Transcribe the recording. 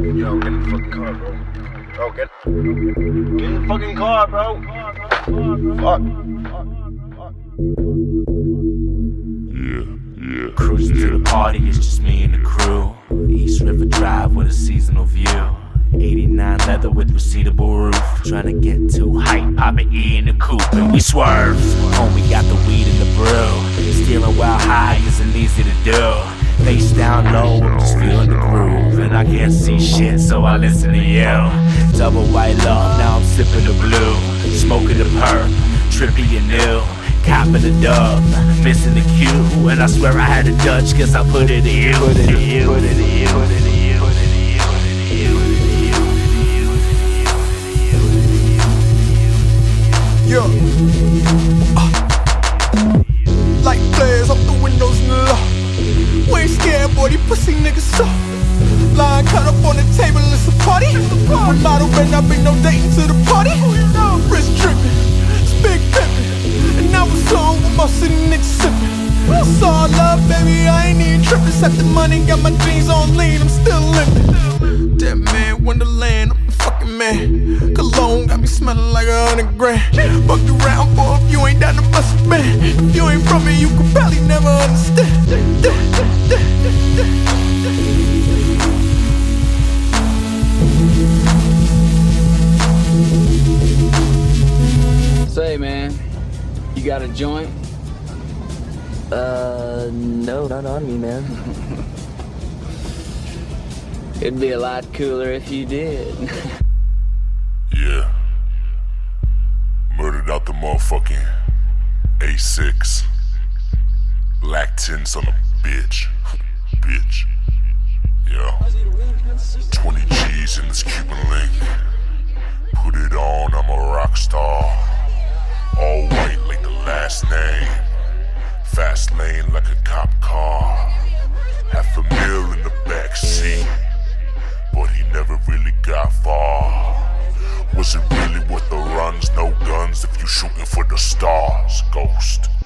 Yo, get in the fucking car, bro. Bro, get, get in the fucking car, bro. Fuck. Yeah, yeah. Cruising to the party, it's just me and the crew. East River Drive with a seasonal view. 89 leather with receiverable roof. Trying to get too hype, poppin' E in the coupe, and we swerve. Homie got the weed in the brew. Steering while high isn't easy to do. Face down low, I'm just can't see shit, so I listen to you. Double white love, now I'm sipping the blue. Smoking the perp, trippy and new. Copping the dub, missing the cue. And I swear I had a Dutch, guess I put it in you. Put it in you, put it in you, put it in you. Yeah. Uh. Like flares off the windows and low. We ain't scared, boy, these pussy niggas so. Line cut up on the table, it's a party. With model red, I bring no dating to the party. Wrist dripping, it's big. And I was on with my city niggas sippin'. It's all love, baby, I ain't even trippin'. Set the money, got my jeans on lean, I'm still limpin'. Dead man, Wonderland, I'm the fucking man. Cologne got me smelling like a hundred grand. Fucked around for if you ain't down to bust a band. If you ain't from it, you could probably never you got a joint? Uh, no, not on me, man. It'd be a lot cooler if you did. Yeah. Murdered out the motherfucking A6. Black tints on a bitch. bitch. Yeah. 20 G's in this Cuban link. the stars, ghost.